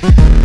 Yeah.